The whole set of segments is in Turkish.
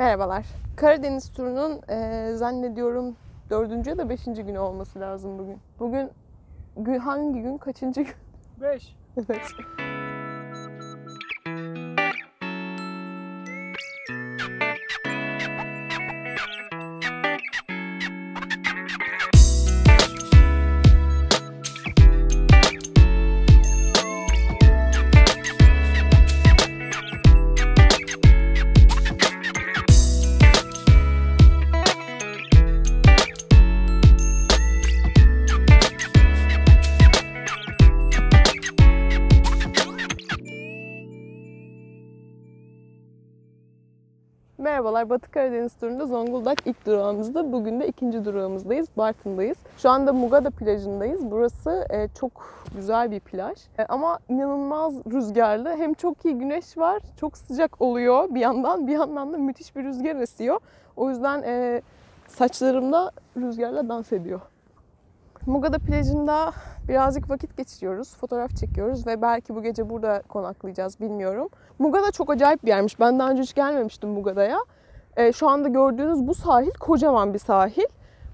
Merhabalar. Karadeniz turunun e, zannediyorum dördüncü ya da beşinci günü olması lazım bugün. Bugün gün, hangi gün? Kaçıncı gün? 5. Evet. Merhabalar. Batı Karadeniz turunda Zonguldak ilk durağımızda. Bugün de ikinci durağımızdayız. Bartın'dayız. Şu anda Mugada plajındayız. Burası e, çok güzel bir plaj. E, ama inanılmaz rüzgarlı. Hem çok iyi güneş var, çok sıcak oluyor bir yandan. Bir yandan da müthiş bir rüzgar esiyor. O yüzden e, saçlarımda rüzgarla dans ediyor. Mugada plajında birazcık vakit geçiriyoruz, fotoğraf çekiyoruz ve belki bu gece burada konaklayacağız bilmiyorum. Mugada çok acayip bir yermiş. Ben daha önce hiç gelmemiştim Mugada'ya. Ee, şu anda gördüğünüz bu sahil kocaman bir sahil.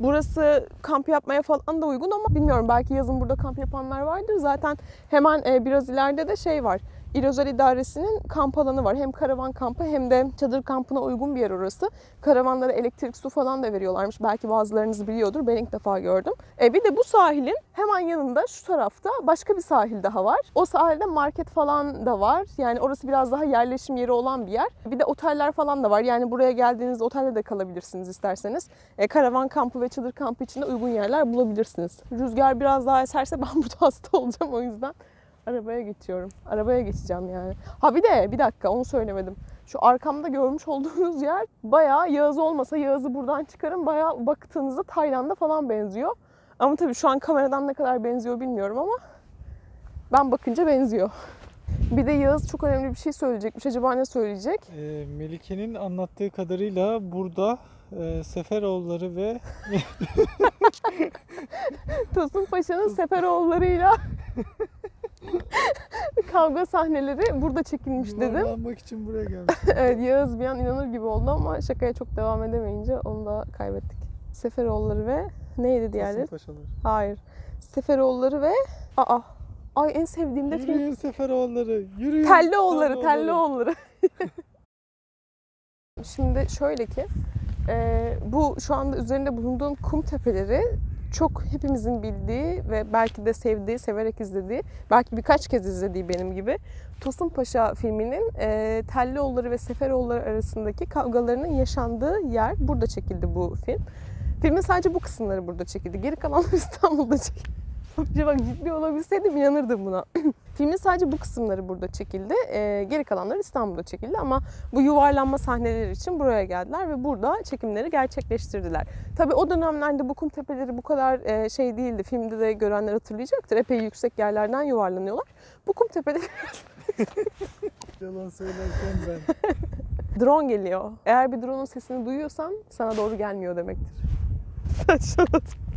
Burası kamp yapmaya falan da uygun ama bilmiyorum belki yazın burada kamp yapanlar vardır. Zaten hemen e, biraz ileride de şey var. İl İdaresi'nin kamp alanı var. Hem karavan kampı hem de çadır kampına uygun bir yer orası. Karavanlara elektrik su falan da veriyorlarmış. Belki bazılarınız biliyordur. Ben ilk defa gördüm. E, bir de bu sahilin hemen yanında şu tarafta başka bir sahil daha var. O sahilde market falan da var. Yani orası biraz daha yerleşim yeri olan bir yer. Bir de oteller falan da var. Yani buraya geldiğinizde otelde de kalabilirsiniz isterseniz. E, karavan kampı ve çadır kampı için de uygun yerler bulabilirsiniz. Rüzgar biraz daha eserse ben burada hasta olacağım o yüzden. Arabaya geçiyorum. Arabaya geçeceğim yani. Ha bir de bir dakika onu söylemedim. Şu arkamda görmüş olduğunuz yer bayağı Yağız olmasa Yağız'ı buradan çıkarın bayağı baktığınızda Tayland'a falan benziyor. Ama tabii şu an kameradan ne kadar benziyor bilmiyorum ama ben bakınca benziyor. Bir de Yağız çok önemli bir şey söyleyecekmiş. Acaba ne söyleyecek? Ee, Melike'nin anlattığı kadarıyla burada e, Seferoğulları ve Tosun Paşa'nın Seferoğulları'yla kavga sahneleri burada çekilmiş dedim. yuvarlanmak için buraya gelmiş. evet Yağız bir an inanır gibi oldu ama şakaya çok devam edemeyince onu da kaybettik. Seferoğulları ve neydi diğerleri? Paşalar. Hayır. Seferoğulları ve aa ay en sevdiğim de film. Yürüyün Seferoğulları, yürüyün. Tellioğulları. Tellioğulları. Şimdi şöyle ki e, bu şu anda üzerinde bulunduğum kum tepeleri çok hepimizin bildiği ve belki de sevdiği, severek izlediği, belki birkaç kez izlediği benim gibi Tosun Paşa filminin e, Tellioğulları ve Seferoğulları arasındaki kavgalarının yaşandığı yer. Burada çekildi bu film. Filmin sadece bu kısımları burada çekildi. Geri kalanları İstanbul'da çekildi. Bak bak ciddi olabilseydim inanırdım buna. Filmin sadece bu kısımları burada çekildi. Ee, geri kalanları İstanbul'da çekildi ama bu yuvarlanma sahneleri için buraya geldiler ve burada çekimleri gerçekleştirdiler. Tabii o dönemlerde bu kum tepeleri bu kadar e, şey değildi. Filmde de görenler hatırlayacaktır. Epey yüksek yerlerden yuvarlanıyorlar. Bu kum tepeleri Yalan söylerken ben. drone geliyor. Eğer bir drone'un sesini duyuyorsan sana doğru gelmiyor demektir. Saçmaladım.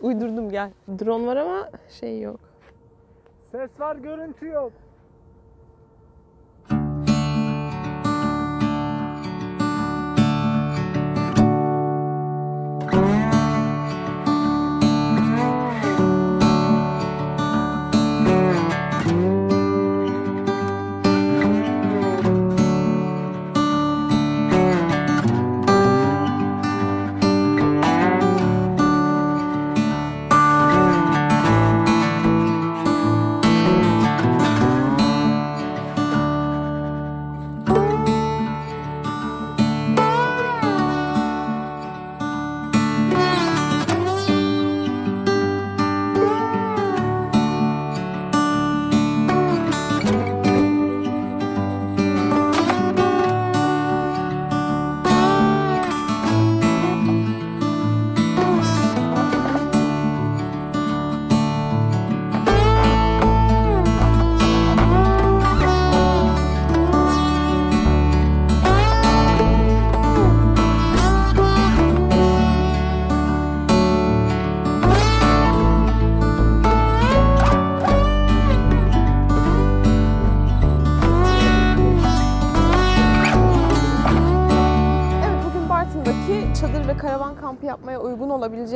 Uydurdum gel. Drone var ama şey yok. Ses var, görüntü yok.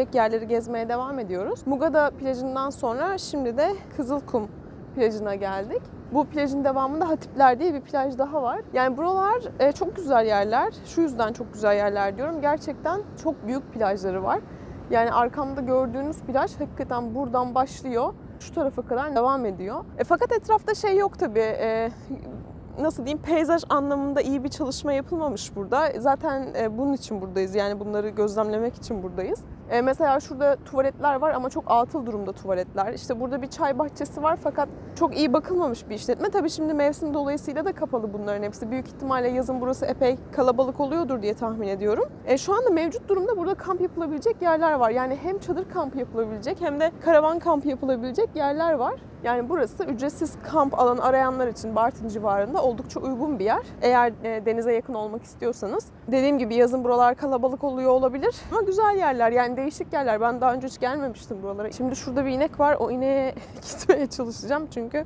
Olabilecek yerleri gezmeye devam ediyoruz. Mugada plajından sonra şimdi de Kızılkum plajına geldik. Bu plajın devamında Hatipler diye bir plaj daha var. Yani buralar e, çok güzel yerler. Şu yüzden çok güzel yerler diyorum. Gerçekten çok büyük plajları var. Yani arkamda gördüğünüz plaj hakikaten buradan başlıyor. Şu tarafa kadar devam ediyor. E, fakat etrafta şey yok tabii. E, nasıl diyeyim peyzaj anlamında iyi bir çalışma yapılmamış burada. Zaten e, bunun için buradayız. Yani bunları gözlemlemek için buradayız. E, mesela şurada tuvaletler var ama çok atıl durumda tuvaletler. İşte burada bir çay bahçesi var fakat çok iyi bakılmamış bir işletme. Tabii şimdi mevsim dolayısıyla da kapalı bunların hepsi. Büyük ihtimalle yazın burası epey kalabalık oluyordur diye tahmin ediyorum. E, şu anda mevcut durumda burada kamp yapılabilecek yerler var. Yani hem çadır kampı yapılabilecek hem de karavan kampı yapılabilecek yerler var. Yani burası ücretsiz kamp alanı arayanlar için Bartın civarında oldukça uygun bir yer. Eğer e, denize yakın olmak istiyorsanız. Dediğim gibi yazın buralar kalabalık oluyor olabilir ama güzel yerler yani değişik yerler. Ben daha önce hiç gelmemiştim buralara. Şimdi şurada bir inek var. O ineğe gitmeye çalışacağım çünkü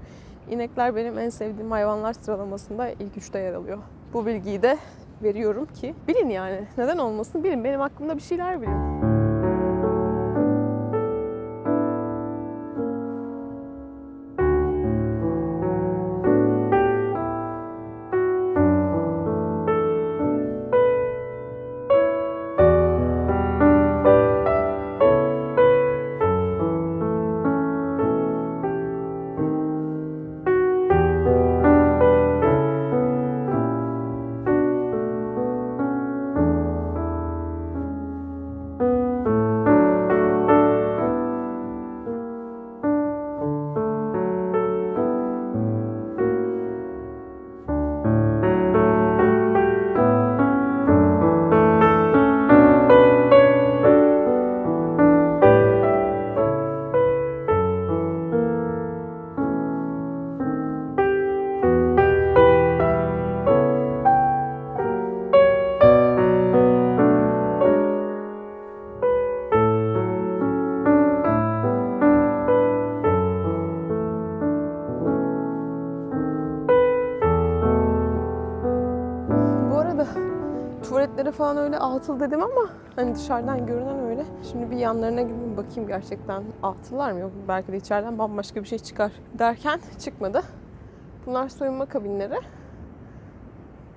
inekler benim en sevdiğim hayvanlar sıralamasında ilk üçte yer alıyor. Bu bilgiyi de veriyorum ki bilin yani. Neden olmasın bilin. Benim aklımda bir şeyler bilin. Falan öyle atıl dedim ama hani dışarıdan görünen öyle. Şimdi bir yanlarına gideyim bakayım gerçekten atıllar mı yok mu? belki de içeriden bambaşka bir şey çıkar derken çıkmadı. Bunlar soyunma kabinleri.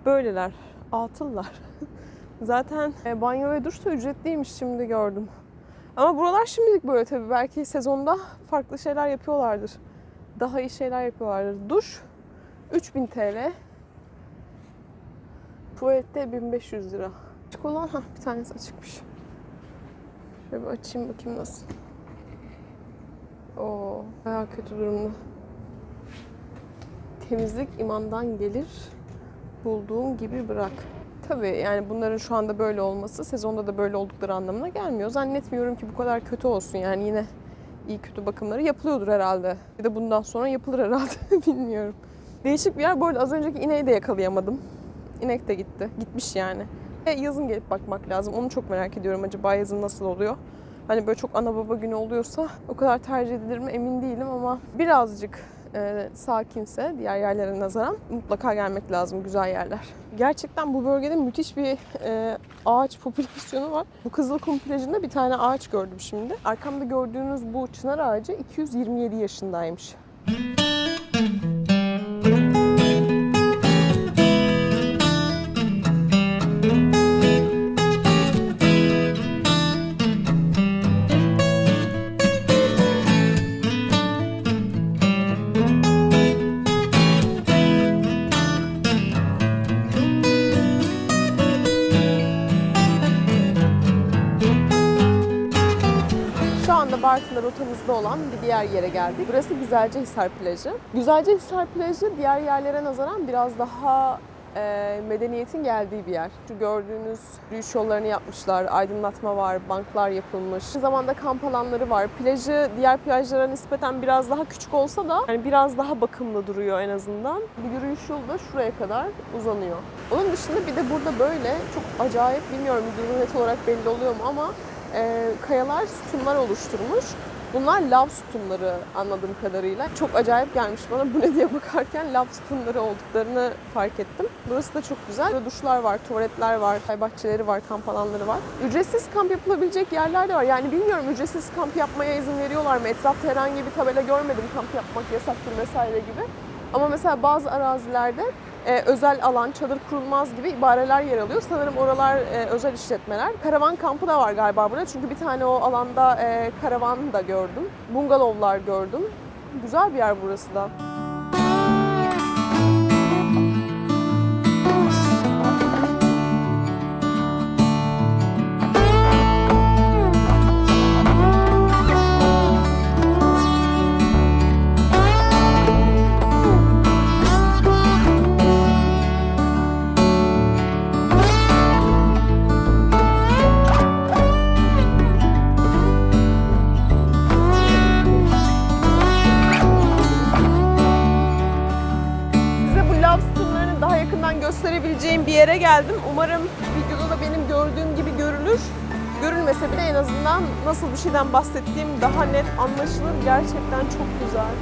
Böyleler, atıllar. Zaten e, banyo ve duş da ücretliymiş şimdi gördüm. Ama buralar şimdilik böyle tabii. Belki sezonda farklı şeyler yapıyorlardır. Daha iyi şeyler yapıyorlardır. Duş 3000 TL. Tuvalette 1500 lira. Açık olan ha bir tanesi açıkmış. Şöyle bir açayım bakayım nasıl. Oo bayağı kötü durumda. Temizlik imandan gelir. Bulduğun gibi bırak. Tabii yani bunların şu anda böyle olması sezonda da böyle oldukları anlamına gelmiyor. Zannetmiyorum ki bu kadar kötü olsun yani yine iyi kötü bakımları yapılıyordur herhalde. Bir de bundan sonra yapılır herhalde bilmiyorum. Değişik bir yer. Bu arada az önceki ineği de yakalayamadım. İnek de gitti. Gitmiş yani. E, yazın gelip bakmak lazım. Onu çok merak ediyorum. Acaba yazın nasıl oluyor? Hani böyle çok ana baba günü oluyorsa o kadar tercih edilir mi emin değilim ama birazcık e, sakinse diğer yerlere nazaran mutlaka gelmek lazım güzel yerler. Gerçekten bu bölgede müthiş bir e, ağaç popülasyonu var. Bu Kızılkum plajında bir tane ağaç gördüm şimdi. Arkamda gördüğünüz bu çınar ağacı 227 yaşındaymış. Şu Bartın'da rotamızda olan bir diğer yere geldik. Burası Güzelcehisar plajı. Güzelcehisar plajı diğer yerlere nazaran biraz daha e, medeniyetin geldiği bir yer. Şu gördüğünüz yürüyüş yollarını yapmışlar, aydınlatma var, banklar yapılmış. Aynı zamanda kamp alanları var. Plajı diğer plajlara nispeten biraz daha küçük olsa da yani biraz daha bakımlı duruyor en azından. Bu yürüyüş yolu da şuraya kadar uzanıyor. Onun dışında bir de burada böyle çok acayip bilmiyorum videoda net olarak belli oluyor mu ama e, kayalar sütunlar oluşturmuş. Bunlar lav sütunları anladığım kadarıyla. Çok acayip gelmiş bana bu ne diye bakarken lav sütunları olduklarını fark ettim. Burası da çok güzel. Burada duşlar var, tuvaletler var, çay bahçeleri var, kamp alanları var. Ücretsiz kamp yapılabilecek yerler de var. Yani bilmiyorum ücretsiz kamp yapmaya izin veriyorlar mı? Etrafta herhangi bir tabela görmedim kamp yapmak yasaktır vesaire gibi. Ama mesela bazı arazilerde e, özel alan, çadır kurulmaz gibi ibareler yer alıyor. Sanırım oralar e, özel işletmeler. Karavan kampı da var galiba burada. Çünkü bir tane o alanda e, karavan da gördüm. Bungalovlar gördüm. Güzel bir yer burası da. Bile en azından nasıl bir şeyden bahsettiğim daha net anlaşılır. Gerçekten çok güzel.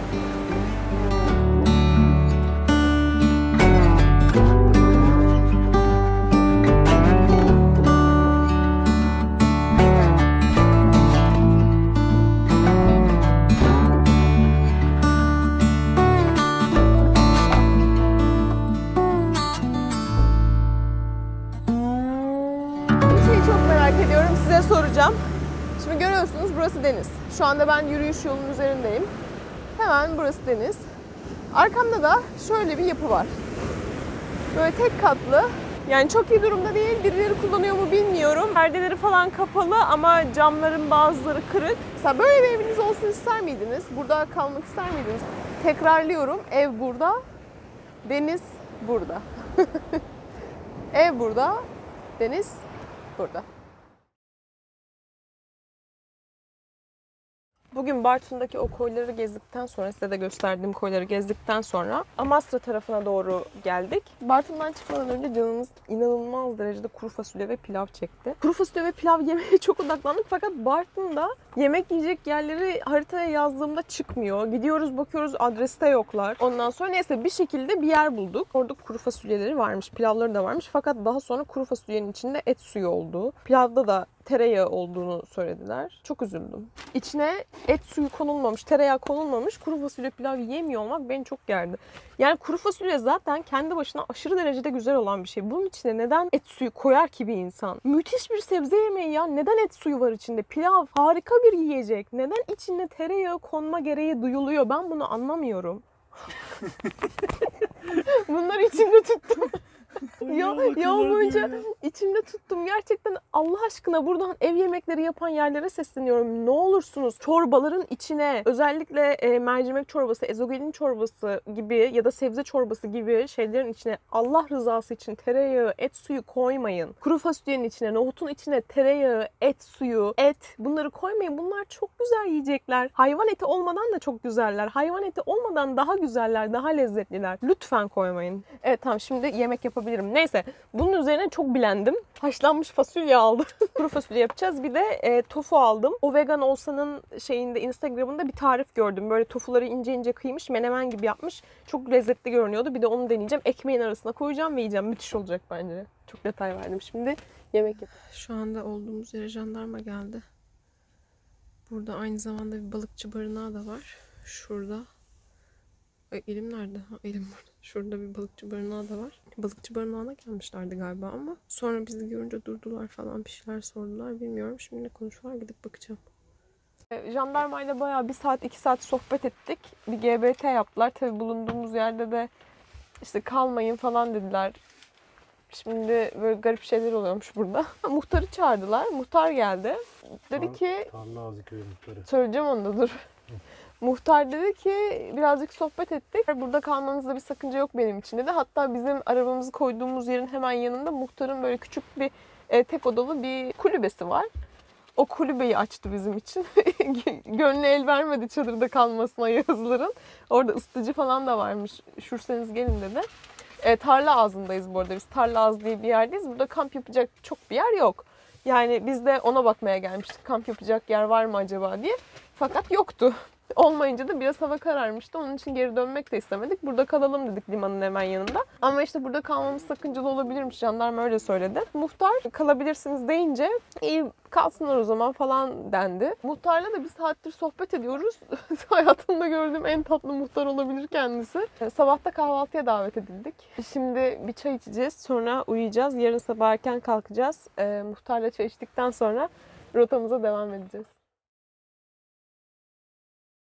Ediyorum. Size soracağım. Şimdi görüyorsunuz burası deniz. Şu anda ben yürüyüş yolunun üzerindeyim. Hemen burası deniz. Arkamda da şöyle bir yapı var. Böyle tek katlı. Yani çok iyi durumda değil. Birileri kullanıyor mu bilmiyorum. Perdeleri falan kapalı ama camların bazıları kırık. Mesela böyle bir eviniz olsun ister miydiniz? Burada kalmak ister miydiniz? Tekrarlıyorum. Ev burada. Deniz burada. Ev burada. Deniz burada. Bugün Bartın'daki o koyları gezdikten sonra, size de gösterdiğim koyları gezdikten sonra Amasra tarafına doğru geldik. Bartın'dan çıkmadan önce canımız inanılmaz derecede kuru fasulye ve pilav çekti. Kuru fasulye ve pilav yemeye çok odaklandık fakat Bartın'da yemek yiyecek yerleri haritaya yazdığımda çıkmıyor. Gidiyoruz bakıyoruz adreste yoklar. Ondan sonra neyse bir şekilde bir yer bulduk. Orada kuru fasulyeleri varmış, pilavları da varmış fakat daha sonra kuru fasulyenin içinde et suyu olduğu, pilavda da tereyağı olduğunu söylediler. Çok üzüldüm. İçine et suyu konulmamış, tereyağı konulmamış kuru fasulye pilav yemiyor olmak beni çok gerdi. Yani kuru fasulye zaten kendi başına aşırı derecede güzel olan bir şey. Bunun içine neden et suyu koyar ki bir insan? Müthiş bir sebze yemeği ya. Neden et suyu var içinde? Pilav harika bir yiyecek. Neden içine tereyağı konma gereği duyuluyor? Ben bunu anlamıyorum. Bunları içimde tuttum. Yol, yol boyunca içimde tuttum. Gerçekten Allah aşkına buradan ev yemekleri yapan yerlere sesleniyorum. Ne olursunuz çorbaların içine özellikle e, mercimek çorbası, ezogelin çorbası gibi ya da sebze çorbası gibi şeylerin içine Allah rızası için tereyağı, et suyu koymayın. Kuru fasulyenin içine, nohutun içine tereyağı, et suyu, et bunları koymayın. Bunlar çok güzel yiyecekler. Hayvan eti olmadan da çok güzeller. Hayvan eti olmadan daha güzeller, daha lezzetliler. Lütfen koymayın. Evet tamam şimdi yemek yapabilirim. Neyse bunun üzerine çok bilendim. Haşlanmış fasulye aldım. Kuru fasulye yapacağız. Bir de e, tofu aldım. O vegan olsanın şeyinde Instagram'ında bir tarif gördüm. Böyle tofuları ince ince kıymış, menemen gibi yapmış. Çok lezzetli görünüyordu. Bir de onu deneyeceğim. Ekmeğin arasına koyacağım ve yiyeceğim. Müthiş olacak bence. Çok detay verdim. Şimdi yemek yapalım. Şu anda olduğumuz yere jandarma geldi. Burada aynı zamanda bir balıkçı barınağı da var. Şurada. Ay, elim nerede? Ha, elim burada. Şurada bir balıkçı barınağı da var. Balıkçı barınağına gelmişlerdi galiba ama sonra bizi görünce durdular falan bir şeyler sordular. Bilmiyorum. Şimdi ne konuşuyorlar gidip bakacağım. E, Jandarmayla bayağı bir saat iki saat sohbet ettik. Bir GBT yaptılar. Tabi bulunduğumuz yerde de işte kalmayın falan dediler. Şimdi böyle garip şeyler oluyormuş burada. Muhtarı çağırdılar. Muhtar geldi. Dedi ki Tarla Ağzı Köyü muhtarı. Söyleyeceğim onu da dur. Muhtar dedi ki birazcık sohbet ettik. Burada kalmanızda bir sakınca yok benim için dedi. Hatta bizim arabamızı koyduğumuz yerin hemen yanında muhtarın böyle küçük bir e, tek odalı bir kulübesi var. O kulübeyi açtı bizim için. Gönlü el vermedi çadırda kalmasına yazların. Orada ısıtıcı falan da varmış. Üşürseniz gelin dedi. E, tarla ağzındayız bu arada. Biz tarla ağzı diye bir yerdeyiz. Burada kamp yapacak çok bir yer yok. Yani biz de ona bakmaya gelmiştik. Kamp yapacak yer var mı acaba diye. Fakat yoktu. Olmayınca da biraz hava kararmıştı. Onun için geri dönmek de istemedik. Burada kalalım dedik limanın hemen yanında. Ama işte burada kalmamız sakıncalı olabilirmiş. Jandarma öyle söyledi. Muhtar kalabilirsiniz deyince iyi kalsınlar o zaman falan dendi. Muhtarla da bir saattir sohbet ediyoruz. Hayatımda gördüğüm en tatlı muhtar olabilir kendisi. Sabahta kahvaltıya davet edildik. Şimdi bir çay içeceğiz. Sonra uyuyacağız. Yarın sabah erken kalkacağız. Ee, muhtarla çay içtikten sonra rotamıza devam edeceğiz.